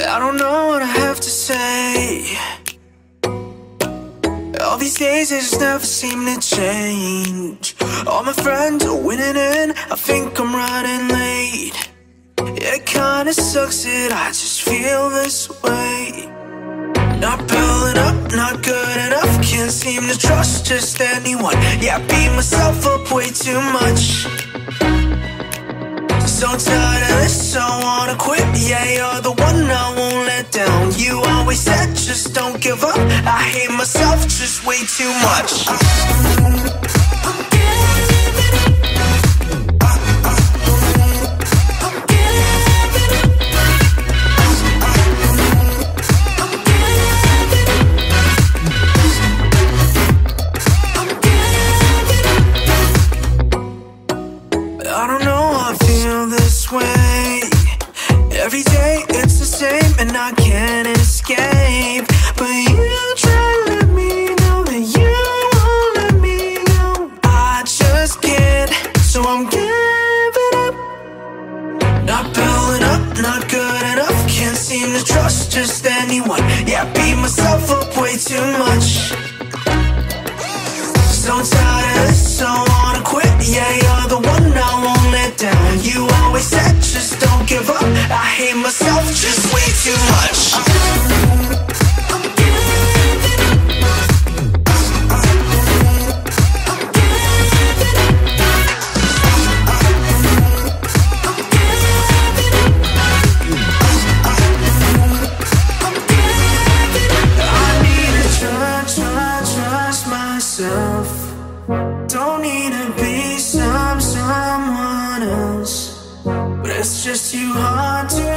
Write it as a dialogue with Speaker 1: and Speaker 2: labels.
Speaker 1: I don't know what I have to say. All these days they just never seem to change. All my friends are winning and I think I'm running late. It kinda sucks that I just feel this way. Not building up, not good enough. Can't seem to trust just anyone. Yeah, I beat myself up way too much. So tired of this, I wanna quit. Yeah, you're the one I won't let down. You always said just don't give up. I hate myself just way too much. I don't know, Every day it's the same, and I can't escape. But you try to let me know that you won't let me know I just can't, so I'm giving up. Not building up, not good enough. Can't seem to trust just anyone. Yeah, I beat myself up way too much. So tired of this, so wanna quit. Yeah, you're the one I won't let down. You always said just don't give up. Myself just way too much. I need to trust, trust, trust myself. Don't need to be some someone else. But it's just too hard to